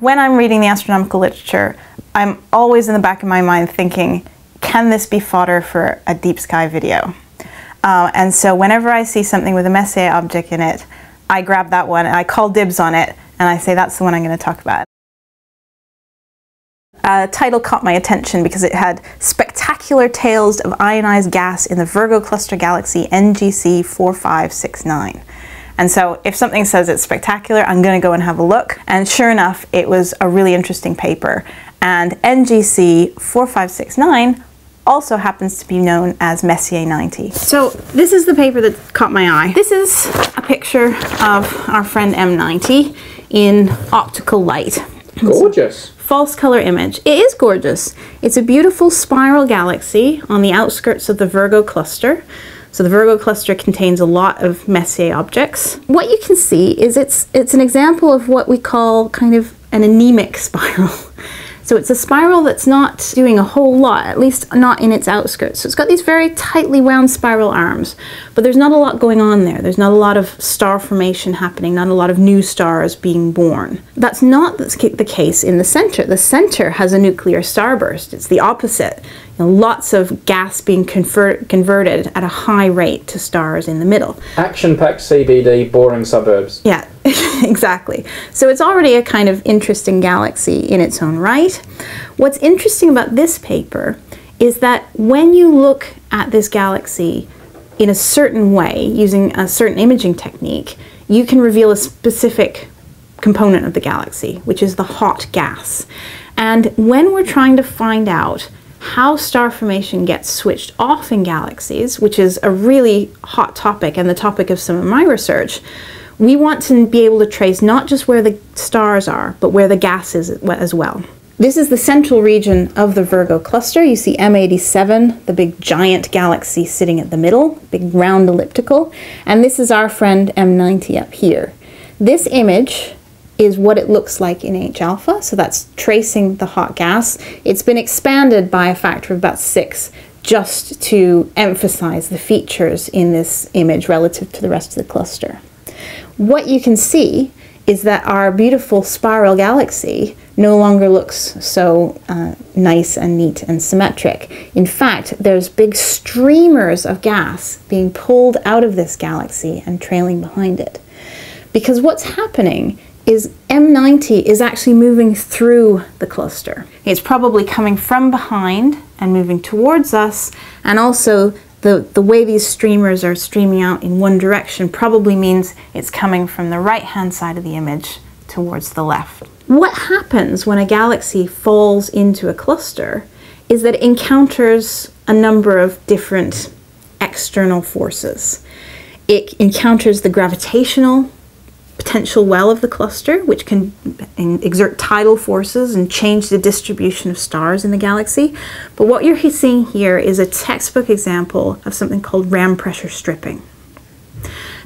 when I'm reading the astronomical literature, I'm always in the back of my mind thinking, can this be fodder for a deep sky video? Uh, and so whenever I see something with a Messier object in it, I grab that one and I call dibs on it and I say that's the one I'm going to talk about. Uh, title caught my attention because it had spectacular tails of ionized gas in the Virgo cluster galaxy NGC 4569. And so if something says it's spectacular, I'm going to go and have a look. And sure enough, it was a really interesting paper. And NGC 4569 also happens to be known as Messier 90. So this is the paper that caught my eye. This is a picture of our friend M90 in optical light. Gorgeous. False color image. It is gorgeous. It's a beautiful spiral galaxy on the outskirts of the Virgo cluster. So the Virgo cluster contains a lot of Messier objects. What you can see is it's it's an example of what we call kind of an anemic spiral. So it's a spiral that's not doing a whole lot, at least not in its outskirts. So it's got these very tightly wound spiral arms, but there's not a lot going on there. There's not a lot of star formation happening, not a lot of new stars being born. That's not the case in the center. The center has a nuclear starburst. It's the opposite. You know, lots of gas being convert, converted at a high rate to stars in the middle. Action-packed CBD, boring suburbs. Yeah, exactly. So it's already a kind of interesting galaxy in its own right. What's interesting about this paper is that when you look at this galaxy in a certain way, using a certain imaging technique, you can reveal a specific component of the galaxy, which is the hot gas. And when we're trying to find out how star formation gets switched off in galaxies, which is a really hot topic and the topic of some of my research, we want to be able to trace not just where the stars are, but where the gas is as well. This is the central region of the Virgo cluster. You see M87, the big giant galaxy sitting at the middle, big round elliptical, and this is our friend M90 up here. This image is what it looks like in H alpha, so that's tracing the hot gas. It's been expanded by a factor of about six just to emphasize the features in this image relative to the rest of the cluster. What you can see is that our beautiful spiral galaxy no longer looks so uh, nice and neat and symmetric. In fact, there's big streamers of gas being pulled out of this galaxy and trailing behind it. Because what's happening is M90 is actually moving through the cluster. It's probably coming from behind and moving towards us, and also the, the way these streamers are streaming out in one direction probably means it's coming from the right-hand side of the image towards the left. What happens when a galaxy falls into a cluster is that it encounters a number of different external forces. It encounters the gravitational potential well of the cluster, which can exert tidal forces and change the distribution of stars in the galaxy. But what you're seeing here is a textbook example of something called ram pressure stripping.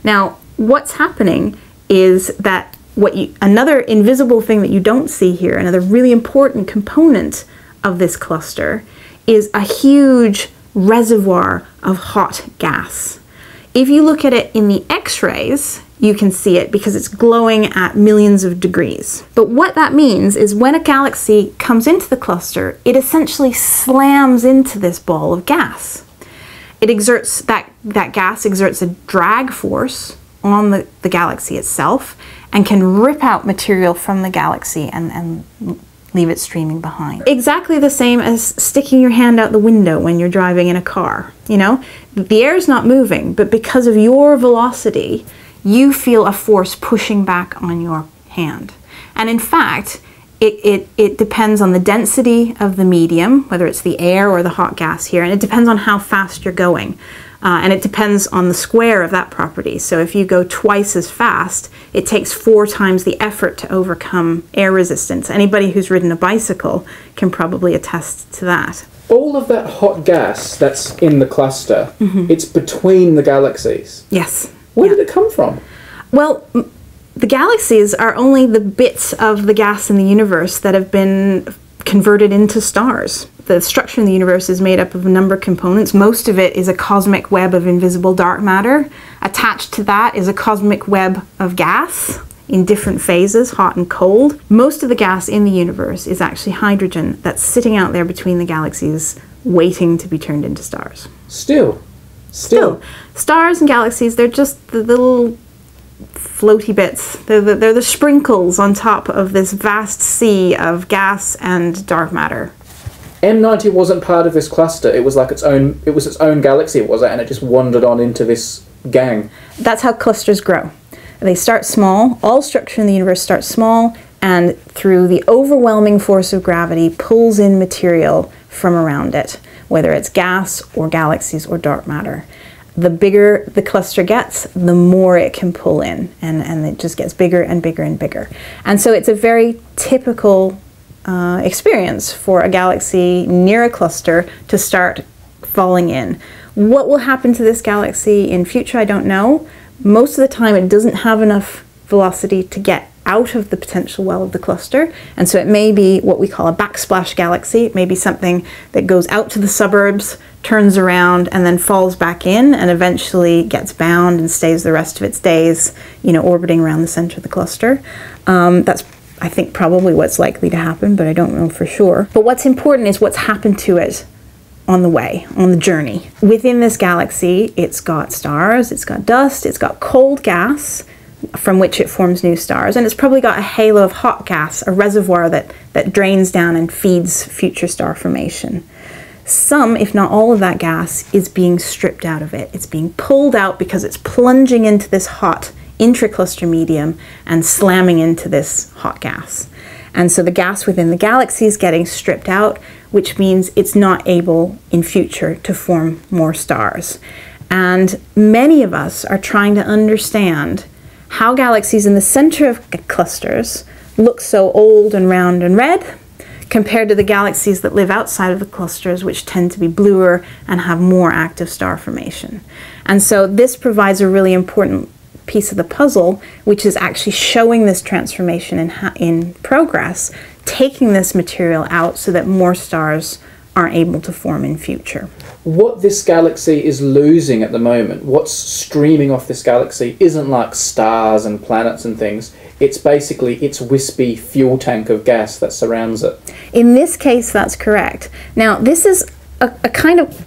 Now, what's happening is that what you, another invisible thing that you don't see here, another really important component of this cluster, is a huge reservoir of hot gas. If you look at it in the x-rays, you can see it because it's glowing at millions of degrees. But what that means is when a galaxy comes into the cluster, it essentially slams into this ball of gas. It exerts, that, that gas exerts a drag force on the, the galaxy itself and can rip out material from the galaxy and, and leave it streaming behind. Exactly the same as sticking your hand out the window when you're driving in a car. You know, the air is not moving, but because of your velocity, you feel a force pushing back on your hand. And in fact, it, it, it depends on the density of the medium, whether it's the air or the hot gas here, and it depends on how fast you're going. Uh, and it depends on the square of that property. So if you go twice as fast, it takes four times the effort to overcome air resistance. Anybody who's ridden a bicycle can probably attest to that. All of that hot gas that's in the cluster, mm -hmm. it's between the galaxies. Yes. Where yeah. did it come from? Well, the galaxies are only the bits of the gas in the universe that have been converted into stars. The structure in the universe is made up of a number of components. Most of it is a cosmic web of invisible dark matter. Attached to that is a cosmic web of gas. in different phases, hot and cold. Most of the gas in the universe is actually hydrogen that's sitting out there between the galaxies, waiting to be turned into stars. Still. Still. Still, stars and galaxies, they're just the little floaty bits. They're the, they're the sprinkles on top of this vast sea of gas and dark matter. M90 wasn't part of this cluster. It was like its own. It was its own galaxy, It was it? And it just wandered on into this gang. That's how clusters grow. They start small. All structure in the universe starts small, and through the overwhelming force of gravity, pulls in material from around it, whether it's gas or galaxies or dark matter. The bigger the cluster gets, the more it can pull in, and, and it just gets bigger and bigger and bigger. And so it's a very typical uh, experience for a galaxy near a cluster to start falling in. What will happen to this galaxy in future, I don't know. Most of the time, it doesn't have enough velocity to get out of the potential well of the cluster, and so it may be what we call a backsplash galaxy. It may be something that goes out to the suburbs, turns around, and then falls back in, and eventually gets bound and stays the rest of its days, you know, orbiting around the center of the cluster. Um, that's I think probably what's likely to happen, but I don't know for sure. But what's important is what's happened to it on the way, on the journey. Within this galaxy, it's got stars, it's got dust, it's got cold gas from which it forms new stars, and it's probably got a halo of hot gas, a reservoir that, that drains down and feeds future star formation. Some, if not all of that gas, is being stripped out of it. It's being pulled out because it's plunging into this hot intracluster medium and slamming into this hot gas. And so the gas within the galaxy is getting stripped out, which means it's not able in future to form more stars. And many of us are trying to understand how galaxies in the center of clusters look so old and round and red compared to the galaxies that live outside of the clusters, which tend to be bluer and have more active star formation. And so this provides a really important piece of the puzzle, which is actually showing this transformation in, in progress, taking this material out so that more stars aren't able to form in future. What this galaxy is losing at the moment, what's streaming off this galaxy, isn't like stars and planets and things. It's basically its wispy fuel tank of gas that surrounds it. In this case, that's correct. Now, this is a, a kind of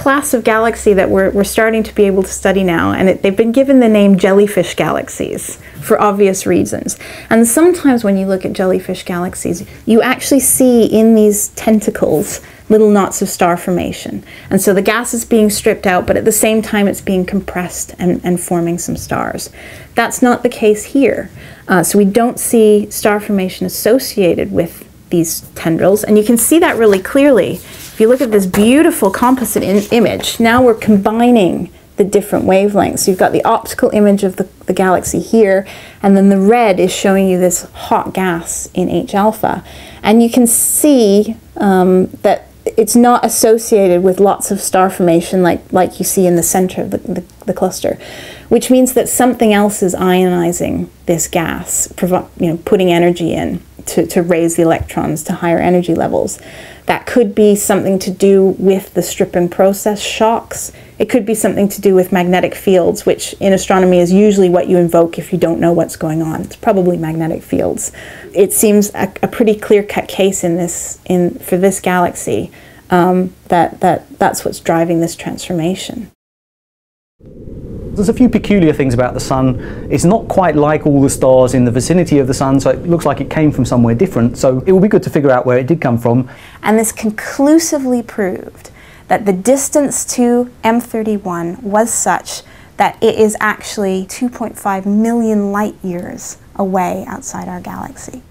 class of galaxy that we're, we're starting to be able to study now, and it, they've been given the name jellyfish galaxies for obvious reasons. And sometimes when you look at jellyfish galaxies, you actually see in these tentacles little knots of star formation. And so the gas is being stripped out, but at the same time it's being compressed and, and forming some stars. That's not the case here. Uh, so we don't see star formation associated with these tendrils, and you can see that really clearly if you look at this beautiful composite image, now we're combining the different wavelengths. You've got the optical image of the, the galaxy here, and then the red is showing you this hot gas in H alpha. And you can see um, that it's not associated with lots of star formation like, like you see in the center of the, the, the cluster, which means that something else is ionizing this gas, you know, putting energy in to, to raise the electrons to higher energy levels. That could be something to do with the stripping process shocks. It could be something to do with magnetic fields, which in astronomy is usually what you invoke if you don't know what's going on. It's probably magnetic fields. It seems a, a pretty clear-cut case in this in for this galaxy um, that that that's what's driving this transformation. There's a few peculiar things about the Sun. It's not quite like all the stars in the vicinity of the Sun, so it looks like it came from somewhere different. So it will be good to figure out where it did come from. And this conclusively proved that the distance to M31 was such that it is actually 2.5 million light years away outside our galaxy.